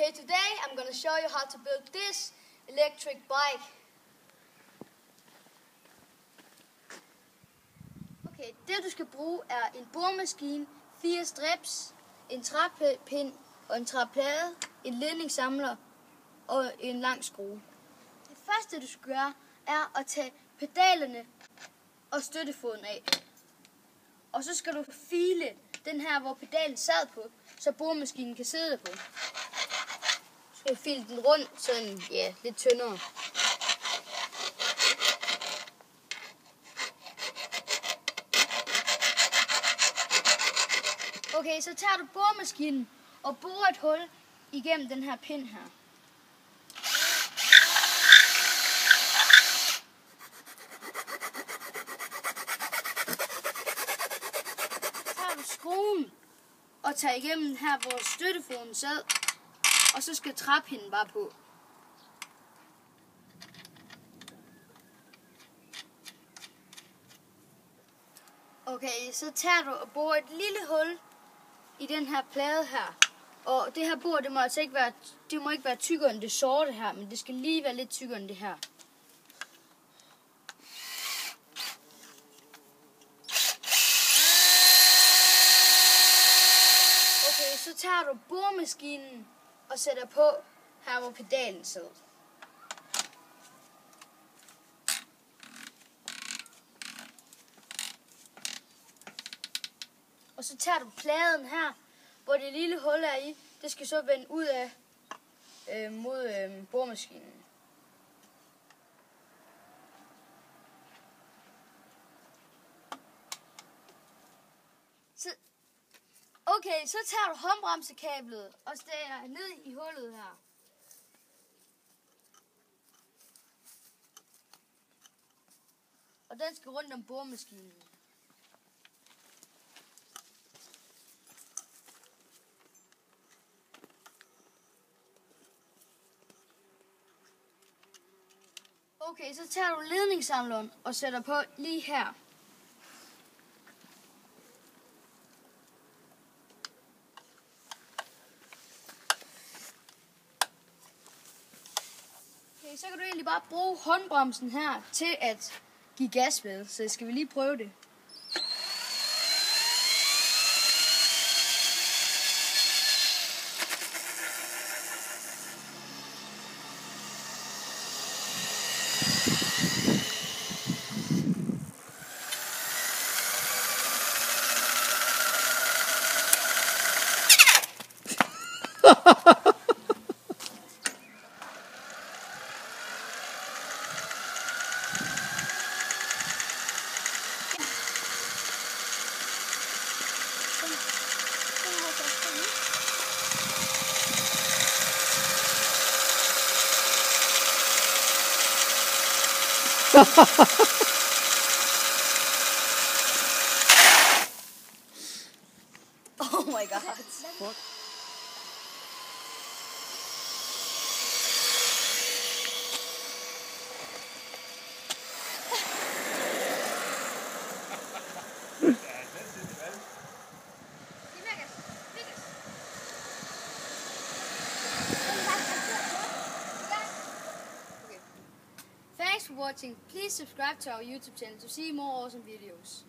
Okay, today I'm going to show you how to build this electric bike. Okay, det du skal bruge er en boremaskine, fire strips, en træpind og en træplade, en ledningssamler og en lang skrue. Det første du skal gøre er at tage pedalerne og støttefoden af. Og så skal du file den her, hvor pedalen sad på, så boremaskinen kan sidde på. Du skal file den rundt, sådan ja, lidt tyndere. Okay, så tager du boremaskinen og borer et hul igennem den her pind her. Så tager du skruen og tager igennem her, hvor støttefoden sad, og så skal træpinden bare på. Okay, så tager du og borer et lille hul i den her plade her. Og det her bord, det må altså ikke være, det må ikke være tykkere end det sorte her, men det skal lige være lidt tykkere end det her. Okay, så tager du boremaskinen og sætter på her, hvor pedalen sidder. Og så tager du pladen her, hvor det lille hul er i. Det skal så vende ud af øh, mod øh, boremaskinen. Så, okay, så tager du håndbremsekablet og stikker ned i hullet her. Og den skal rundt om boremaskinen. Okay, så tager du ledningssamleren og sætter på lige her. Okay, så kan du egentlig bare bruge håndbremsen her til at give gas med. Så skal vi lige prøve det. Oh my god. Watching. Please subscribe to our YouTube channel to see more awesome videos.